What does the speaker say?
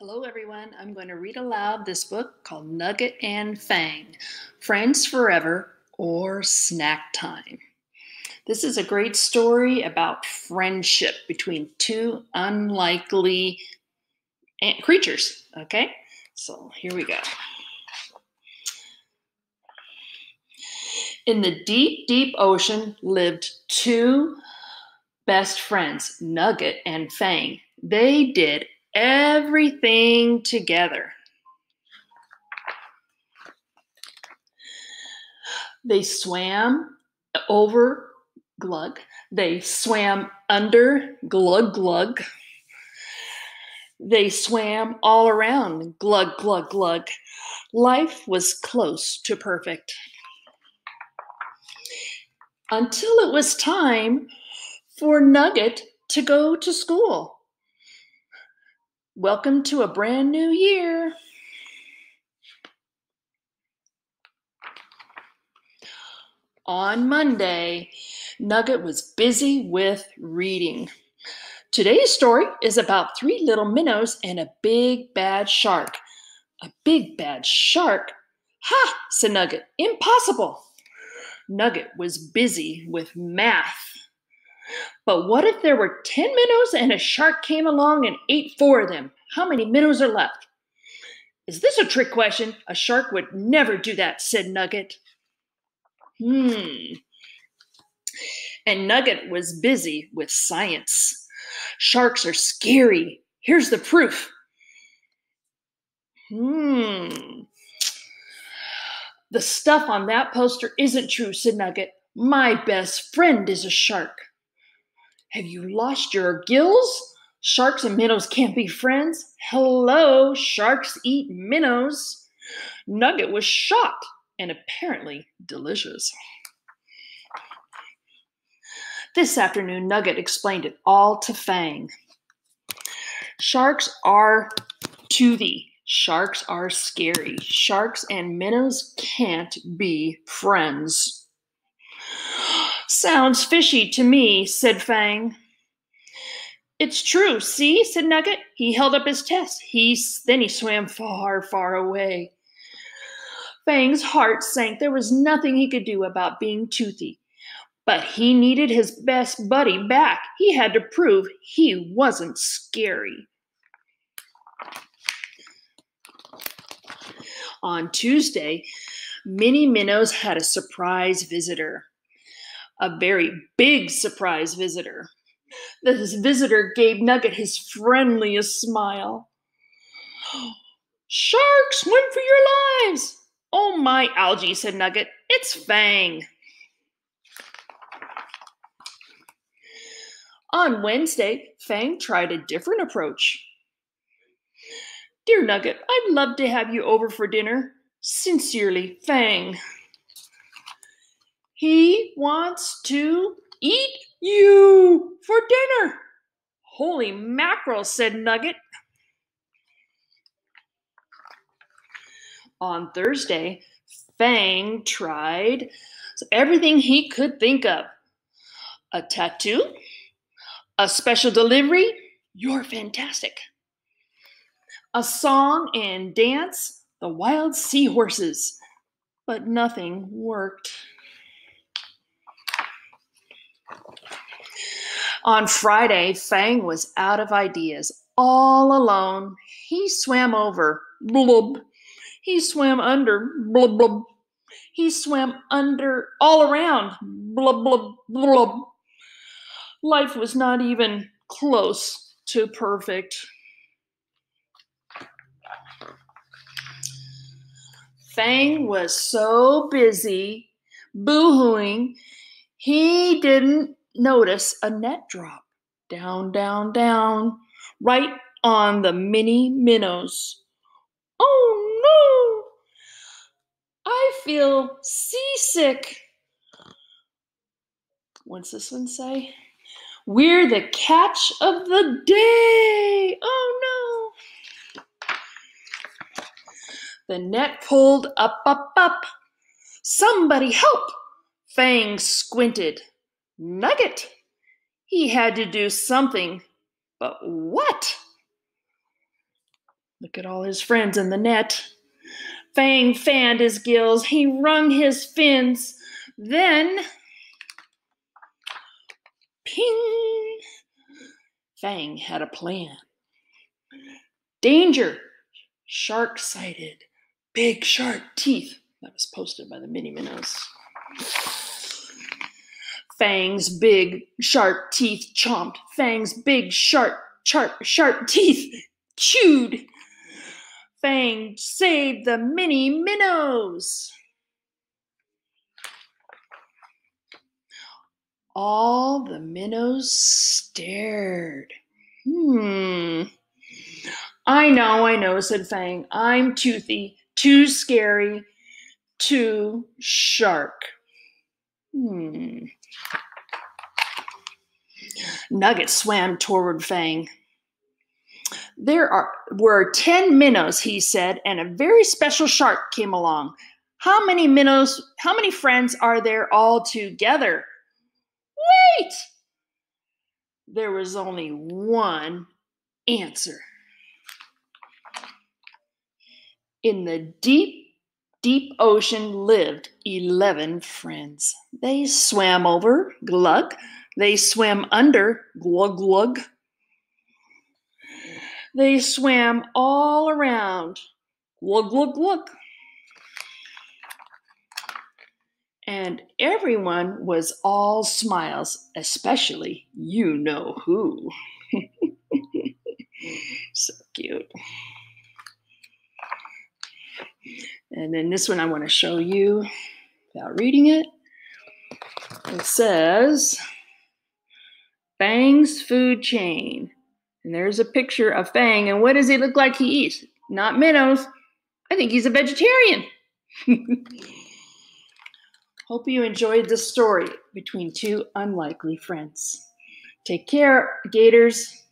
Hello, everyone. I'm going to read aloud this book called Nugget and Fang Friends Forever or Snack Time. This is a great story about friendship between two unlikely creatures. Okay, so here we go. In the deep, deep ocean lived two best friends, Nugget and Fang. They did everything together. They swam over glug. They swam under glug glug. They swam all around glug glug glug. Life was close to perfect. Until it was time for Nugget to go to school. Welcome to a brand new year. On Monday, Nugget was busy with reading. Today's story is about three little minnows and a big bad shark. A big bad shark? Ha! said Nugget. Impossible! Nugget was busy with math. But what if there were 10 minnows and a shark came along and ate four of them? How many minnows are left? Is this a trick question? A shark would never do that, said Nugget. Hmm. And Nugget was busy with science. Sharks are scary. Here's the proof. Hmm. The stuff on that poster isn't true, said Nugget. My best friend is a shark. Have you lost your gills? Sharks and minnows can't be friends. Hello, sharks eat minnows. Nugget was shocked and apparently delicious. This afternoon, Nugget explained it all to Fang. Sharks are toothy. Sharks are scary. Sharks and minnows can't be friends. Sounds fishy to me, said Fang. It's true, see, said Nugget. He held up his test. He then he swam far, far away. Fang's heart sank. There was nothing he could do about being toothy. But he needed his best buddy back. He had to prove he wasn't scary. On Tuesday, Minnie Minnows had a surprise visitor a very big surprise visitor. This visitor gave Nugget his friendliest smile. Sharks, swim for your lives! Oh my algae, said Nugget. It's Fang. On Wednesday, Fang tried a different approach. Dear Nugget, I'd love to have you over for dinner. Sincerely, Fang. He wants to eat you for dinner. Holy mackerel, said Nugget. On Thursday, Fang tried everything he could think of a tattoo, a special delivery. You're fantastic. A song and dance, the wild seahorses. But nothing worked. On Friday, Fang was out of ideas. All alone, he swam over. Blub. He swam under. Blub, blub. He swam under all around. Blub, blub, blub. Life was not even close to perfect. Fang was so busy boohooing, he didn't notice a net drop down, down, down, right on the mini minnows. Oh no! I feel seasick. What's this one say? We're the catch of the day. Oh no! The net pulled up, up, up. Somebody help! Fang squinted. Nugget. He had to do something, but what? Look at all his friends in the net. Fang fanned his gills. He wrung his fins. Then, ping! Fang had a plan. Danger! Shark sighted. Big shark teeth. That was posted by the Mini Minnows. Fang's big sharp teeth chomped. Fang's big sharp, sharp, sharp teeth chewed. Fang saved the mini minnows. All the minnows stared. Hmm. I know, I know, said Fang. I'm toothy, too scary, too shark. Hmm. Nugget swam toward Fang. There are, were 10 minnows, he said, and a very special shark came along. How many minnows, how many friends are there all together? Wait! There was only one answer. In the deep, deep ocean lived 11 friends. They swam over, glug, they swam under, glug glug. They swam all around, glug glug glug. And everyone was all smiles, especially you know who. so cute. And then this one I want to show you without reading it. It says, Fang's food chain. And there's a picture of Fang. And what does he look like he eats? Not minnows. I think he's a vegetarian. Hope you enjoyed this story between two unlikely friends. Take care, Gators.